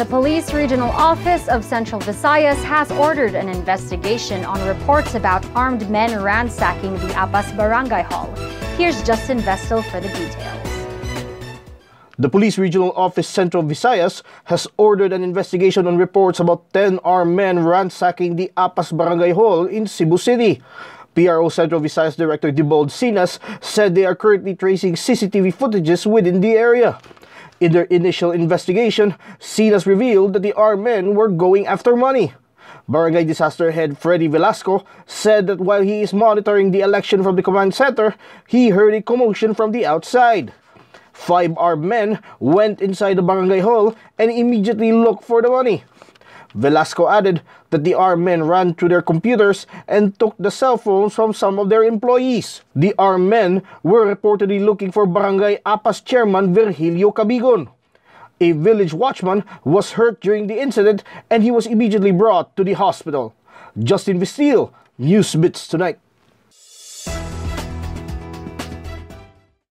The Police Regional Office of Central Visayas has ordered an investigation on reports about armed men ransacking the Apas Barangay Hall. Here's Justin Vestil for the details. The Police Regional Office Central Visayas has ordered an investigation on reports about 10 armed men ransacking the Apas Barangay Hall in Cebu City. PRO Central Visayas Director Debold Sinas said they are currently tracing CCTV footages within the area. In their initial investigation, Sinas revealed that the armed men were going after money. Barangay Disaster Head Freddy Velasco said that while he is monitoring the election from the command center, he heard a commotion from the outside. Five armed men went inside the barangay hall and immediately looked for the money. Velasco added that the armed men ran to their computers and took the cell phones from some of their employees. The armed men were reportedly looking for Barangay Apas chairman Virgilio Cabigon. A village watchman was hurt during the incident and he was immediately brought to the hospital. Justin Vestil, Newsbits Tonight.